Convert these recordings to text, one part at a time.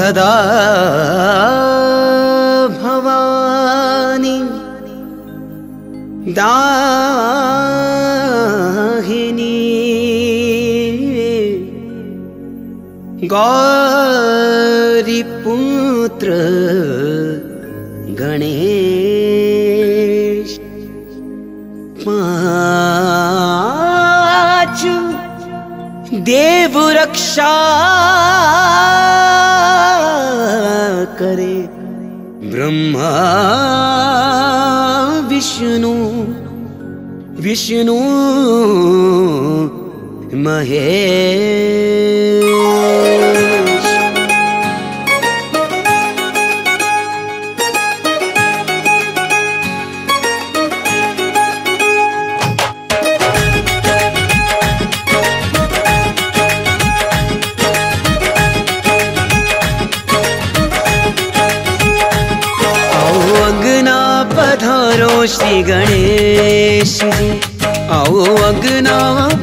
सदा भवानी दाहिनी गौरीपुत्र गणेश पाँच देव रक्षा करे। ब्रह्मा विष्णु विष्णु महेश।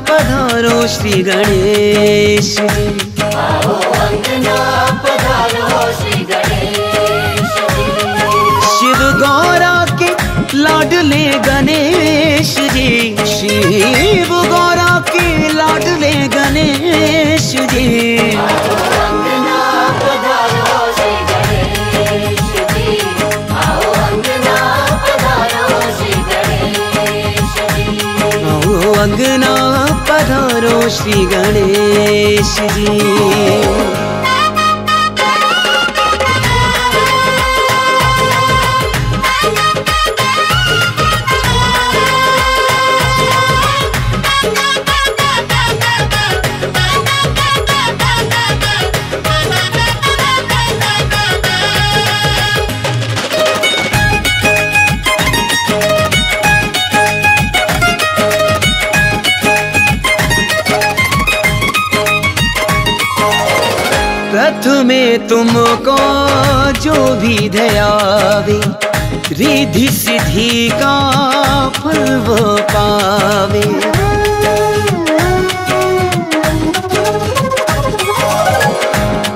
पधारो श्री गणेश। जी आओ अग्ना पधारो श्री गणेश। शिव गौरा के लाडले गणेश जी। शिव गौरा के लाडले गणेश जी। अंगना पधारो श्री गणेश जी। प्रथमे तुमको जो भी दयावे रिधि सिद्धि का फल वो पावे।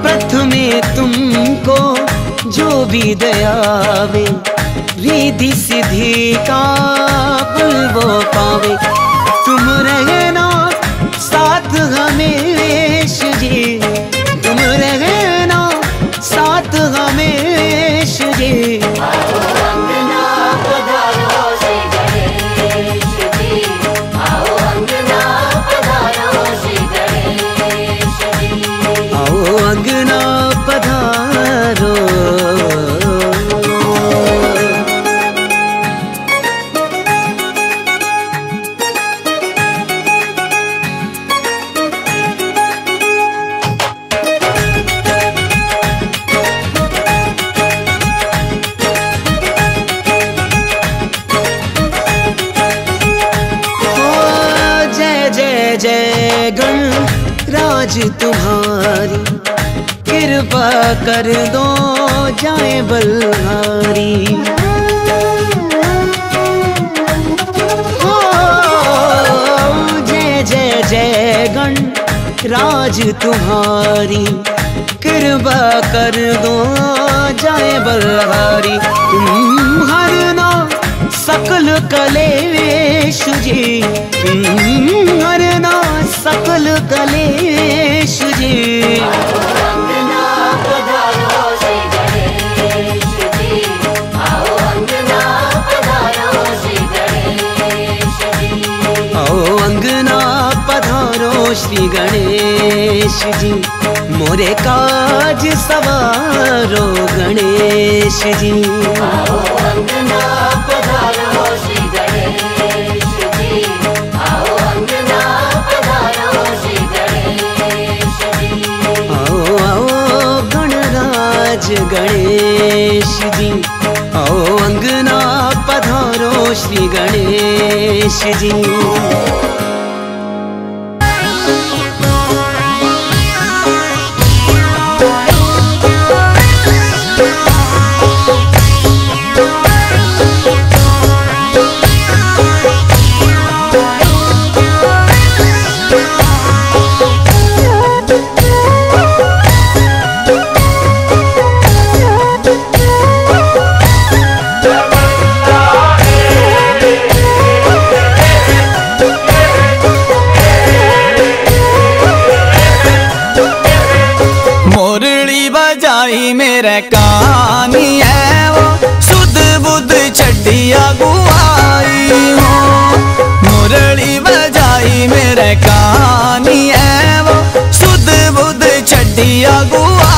प्रथमे तुमको जो भी दयावे रिधि सिद्धि का फल वो पावे। तुम रहना साथ हमेश। राज तुम्हारी कृपा कर दो, जाए बल्हारी। ओ जय जय जय गण राज तुम्हारी कृपा कर दो, जाए बल्हारी। तुम हरना सकल कलेश जी गणेश जी। मोरे काज सवारो गणेश जी। आओ आओ गणराज गणेश जी। आओ अंगना पधारो श्री गणेश जी। रानी है वो। सुध बुध चड्डिया गुआई हो। मुरली बजाई मेरे कहानी है वो। सुध बुध चड्डिया गुआ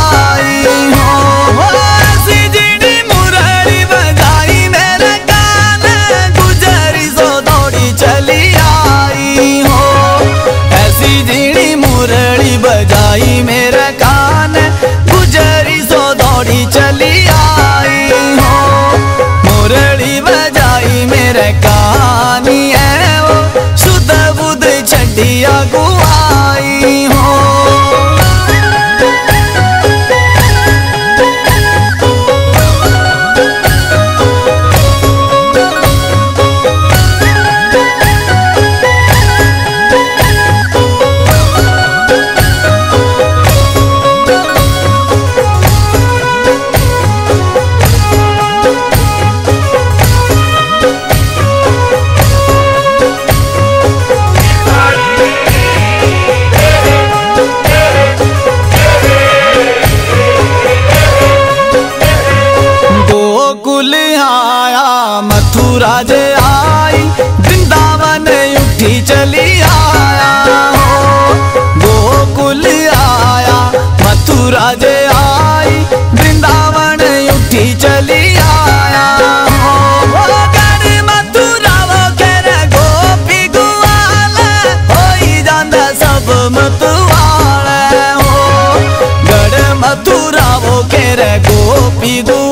comigo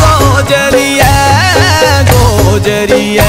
गोजरिया गोजरिया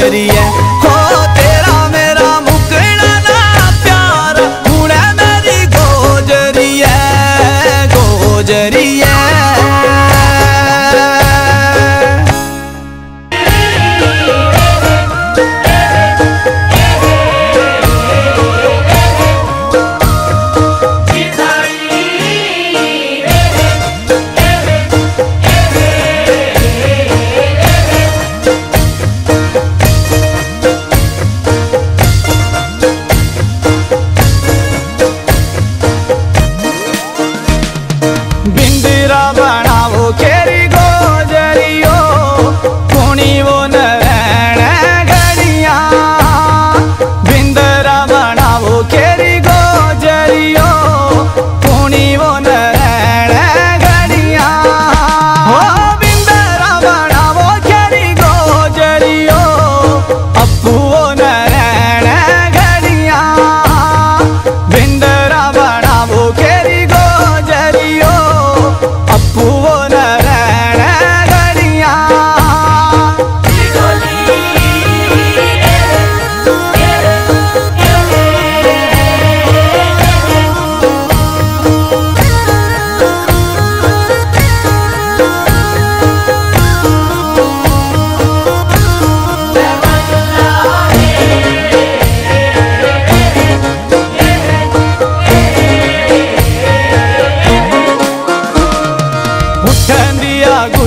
Shari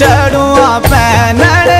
चढ़ुआ पहनड़